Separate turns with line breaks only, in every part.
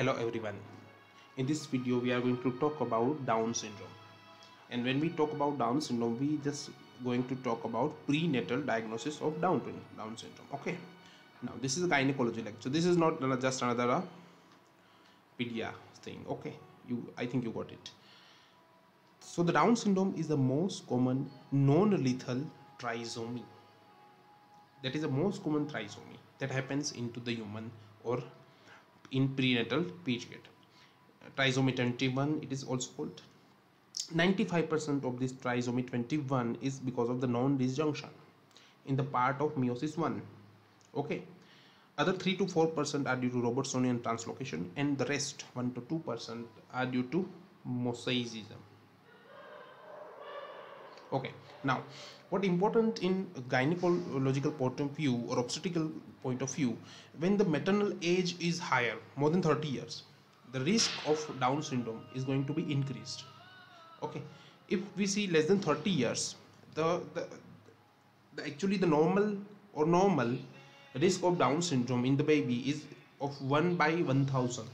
hello everyone. In this video we are going to talk about down syndrome. And when we talk about down syndrome we just going to talk about prenatal diagnosis of down down syndrome okay? Now this is a gynecology lecture. So this is not just another uh, pedia thing okay? You i think you got it. So the down syndrome is the most common non-lethal trisomy. That is the most common trisomy that happens into the human or in prenatal period trisomy 21 it is also called. 95% of this trisomy 21 is because of the non-disjunction in the part of meiosis 1 okay. Other 3 to 4% are due to robertsonian translocation and the rest 1 to 2% are due to mosaicism okay. Now what important in gynecological point of view or obstetrical point of view when the maternal age is higher more than 30 years the risk of down syndrome is going to be increased. Okay. If we see less than 30 years the, the, the actually the normal or normal risk of down syndrome in the baby is of 1 by 1000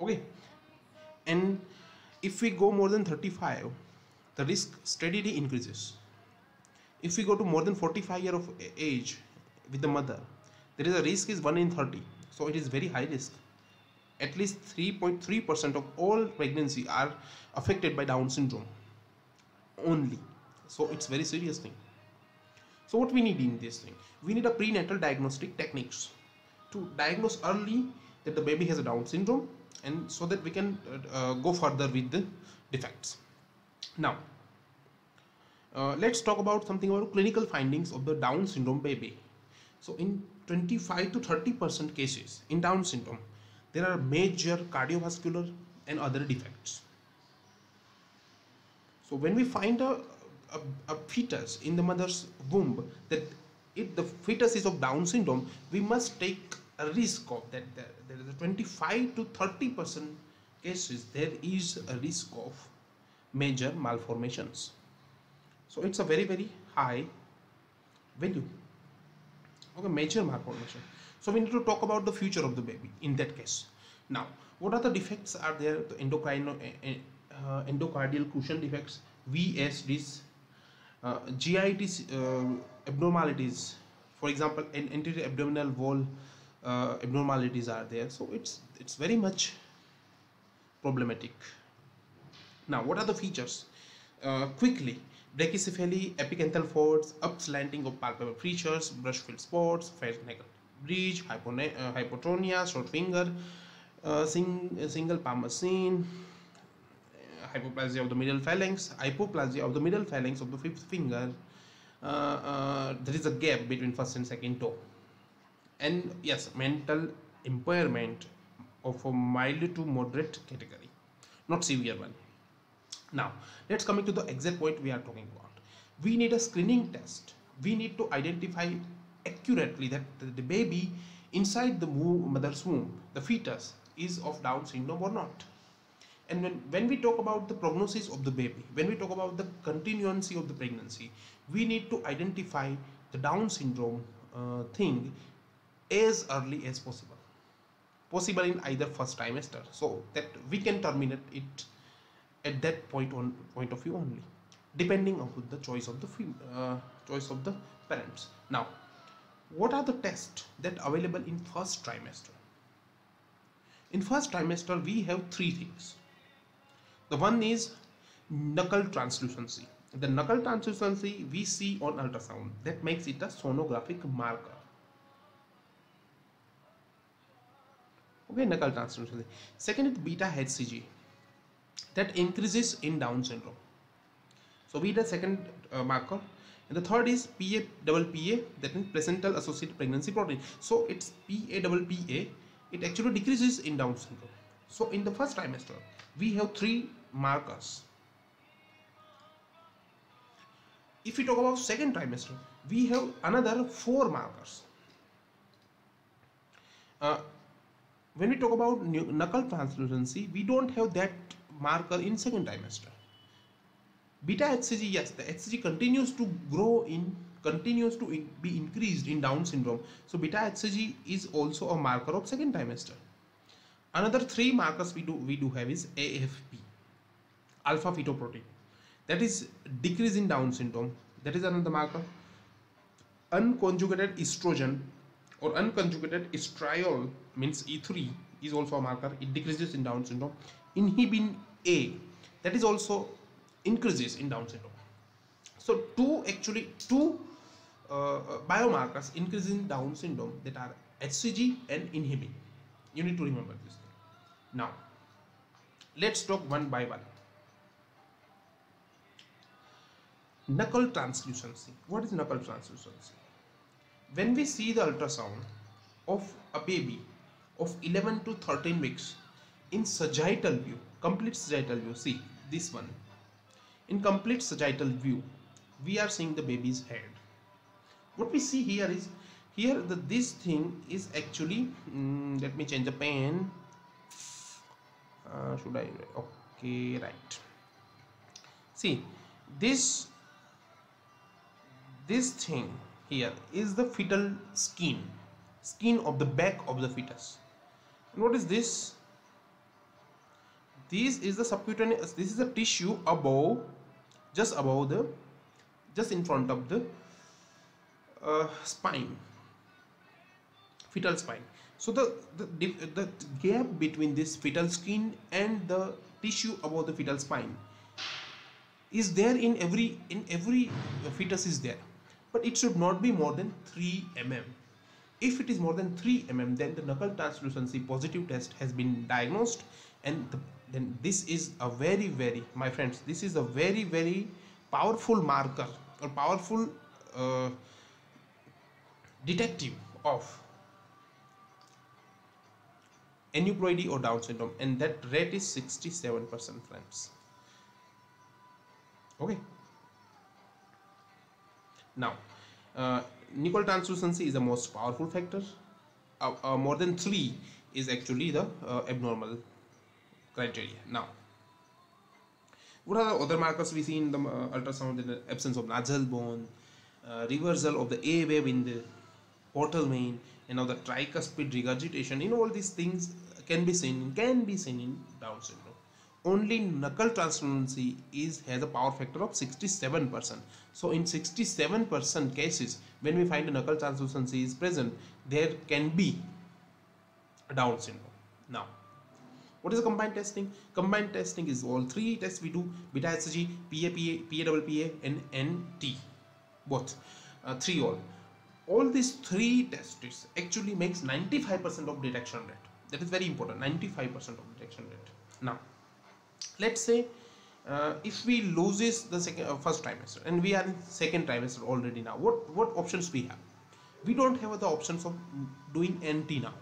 okay. And if we go more than 35 the risk steadily increases. If we go to more than 45 year of age with the mother there is a risk is 1 in 30 so it is very high risk. At least 3.3% of all pregnancy are affected by down syndrome only. So it's very serious thing. So what we need in this thing? We need a prenatal diagnostic techniques to diagnose early that the baby has a down syndrome and so that we can uh, uh, go further with the defects now uh, let's talk about something about clinical findings of the down syndrome baby so in 25 to 30 percent cases in down syndrome there are major cardiovascular and other defects. So when we find a, a, a fetus in the mother's womb that if the fetus is of down syndrome we must take a risk of that. There, there is a 25 to 30 percent cases there is a risk of major malformations. So it's a very very high value. Okay major malformation. So we need to talk about the future of the baby in that case. Now what are the defects are there? The endocrine uh, endocardial cushion defects vsds uh, git uh, abnormalities. For example an anterior abdominal wall uh, abnormalities are there. So it's it's very much problematic now what are the features? Uh, quickly brachycephaly epicanthal folds upslanting of palpebral features Brushfield spots pharyngeal bridge uh, hypotonia short finger uh, sing, single palm machine hypoplasia of the middle phalanx hypoplasia of the middle phalanx of the fifth finger uh, uh, there is a gap between first and second toe. And yes mental impairment of a mild to moderate category not severe one now let's coming to the exact point we are talking about. We need a screening test. We need to identify accurately that the baby inside the mother's womb the fetus is of down syndrome or not. And when, when we talk about the prognosis of the baby when we talk about the continuancy of the pregnancy we need to identify the down syndrome uh, thing as early as possible. Possible in either first trimester. So that we can terminate it at that point on point of view only depending on the choice of the uh, choice of the parents. Now what are the tests that available in first trimester? In first trimester we have three things. The one is nuchal translucency. The nuchal translucency we see on ultrasound that makes it a sonographic marker. Okay nuchal translucency. Second is beta hcg that increases in down syndrome. So we the second uh, marker. And the third is pa double pa that means placental associated pregnancy protein. So it's pa double pa it actually decreases in down syndrome. So in the first trimester we have three markers. If we talk about second trimester we have another four markers. Uh, when we talk about nuchal translucency we don't have that marker in second trimester beta hcg yes the hcg continues to grow in continues to in, be increased in Down syndrome. So beta HCG is also a marker of second trimester. Another three markers we do we do have is AFP, alpha fetoprotein, that is decrease in Down syndrome. That is another marker. Unconjugated estrogen or unconjugated estriol means E3 is also a marker. It decreases in Down syndrome. Inhibin A that is also increases in Down syndrome. So two actually two uh, biomarkers increase in Down syndrome that are HCG and inhibin. You need to remember this thing. Now, let's talk one by one. Nuchal translucency. What is nuchal translucency? When we see the ultrasound of a baby of 11 to 13 weeks in sagittal view, complete sagittal view, see this one. In complete sagittal view, we are seeing the baby's head. What we see here is here the this thing is actually mm, let me change the pen. Uh, should I okay right. See this this thing here is the fetal skin skin of the back of the fetus. And what is this this is the subcutaneous this is the tissue above just above the just in front of the uh, spine fetal spine. So the, the the gap between this fetal skin and the tissue above the fetal spine is there in every in every fetus is there but it should not be more than 3 mm if it is more than 3 mm then the nuchal translucency positive test has been diagnosed and the, then this is a very very my friends this is a very very powerful marker or powerful uh, detective of aneuploidy or Down syndrome and that rate is 67% friends. Okay. Now uh, nuchal translucency is the most powerful factor. Uh, uh, more than 3 is actually the uh, abnormal criteria. Now what are the other markers we see in the uh, ultrasound in the absence of nasal bone uh, reversal of the A wave in the portal vein and now the tricuspid regurgitation? In all these things can be seen can be seen in down syndrome. Only nuchal translucency is has a power factor of 67 percent. So in 67 percent cases when we find a nuchal translucency is present there can be down syndrome. Now what is combined testing? Combined testing is all three tests we do beta hcg pa pa pa pa and nt both. Uh, three all. All these three tests actually makes 95% of detection rate. That is very important 95% of detection rate. Now let's say uh, if we loses the second uh, first trimester and we are in second trimester already now what what options we have? We don't have the options of doing nt now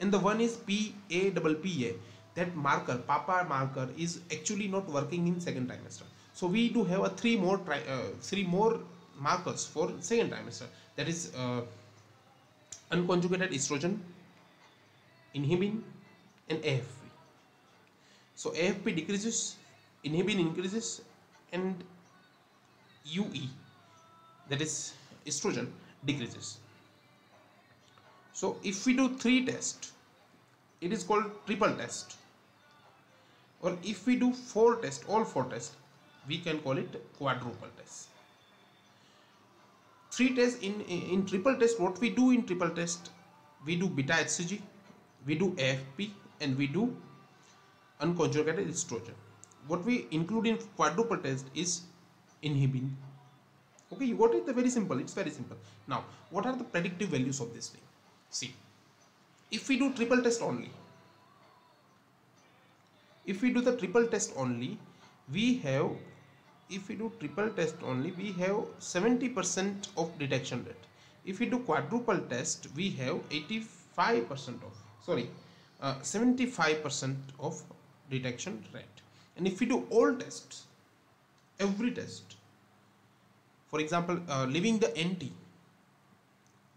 and the one is pa double pa that marker papa marker is actually not working in second trimester. So we do have a three more uh, three more markers for second trimester. That is uh, unconjugated estrogen inhibin and AFP so AFP decreases inhibin increases and UE that is estrogen decreases so if we do three tests it is called triple test. Or if we do four tests all four tests we can call it quadruple test. Three tests in, in triple test what we do in triple test we do beta hcg we do afp and we do unconjugated estrogen. What we include in quadruple test is inhibin. Okay you got it? The very simple. It's very simple. Now what are the predictive values of this thing see if we do triple test only if we do the triple test only we have if we do triple test only we have 70% of detection rate. If we do quadruple test we have 85% of sorry 75% uh, of detection rate. And if we do all tests every test for example uh, leaving the NT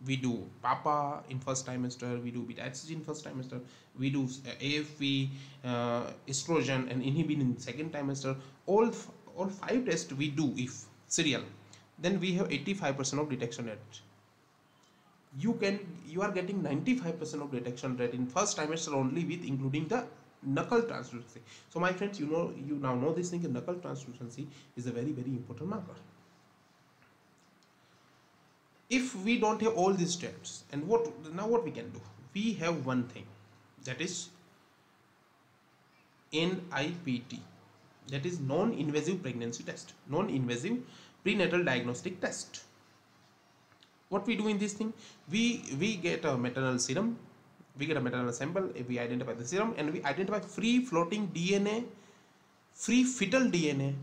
we do. Papa in first trimester we do beta in first trimester we do uh, afp uh, estrogen and inhibin in second trimester. All all five tests we do if serial. Then we have 85% of detection rate. You can you are getting 95% of detection rate in first trimester only with including the nuchal translucency. So my friends you know you now know this thing nuchal translucency is a very very important marker if we don't have all these steps and what now what we can do? We have one thing that is NIPT that is non-invasive pregnancy test non-invasive prenatal diagnostic test. What we do in this thing? We we get a maternal serum. We get a maternal sample. We identify the serum and we identify free floating dna free fetal dna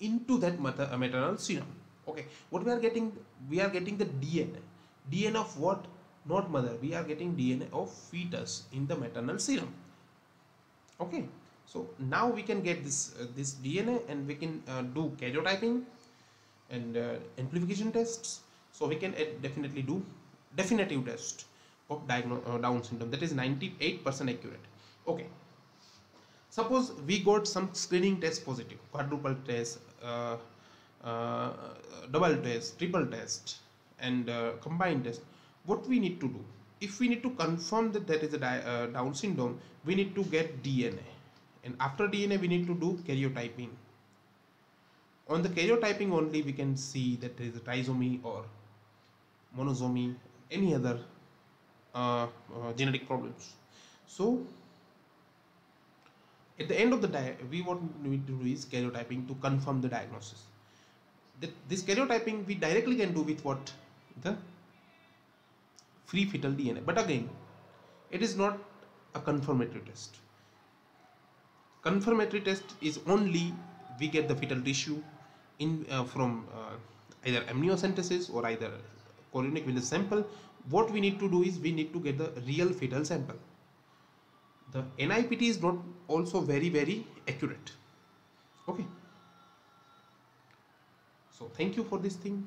into that uh, maternal serum okay what we are getting we are getting the dna dna of what? Not mother we are getting dna of fetus in the maternal serum. Okay so now we can get this uh, this dna and we can uh, do karyotyping and uh, amplification tests. So we can uh, definitely do definitive test of uh, down syndrome. That is 98% accurate. Okay suppose we got some screening test positive quadruple test uh, double test triple test and uh, combined test what we need to do? If we need to confirm that there is a uh, down syndrome we need to get dna and after dna we need to do karyotyping. On the karyotyping only we can see that there is a trisomy or monosomy any other uh, uh, genetic problems. So at the end of the day we what we need to do is karyotyping to confirm the diagnosis this karyotyping we directly can do with what? The free fetal DNA but again it is not a confirmatory test. Confirmatory test is only we get the fetal tissue in uh, from uh, either amniocentesis or either chorionic villus sample. What we need to do is we need to get the real fetal sample. The NIPT is not also very very accurate. Okay so thank you for this thing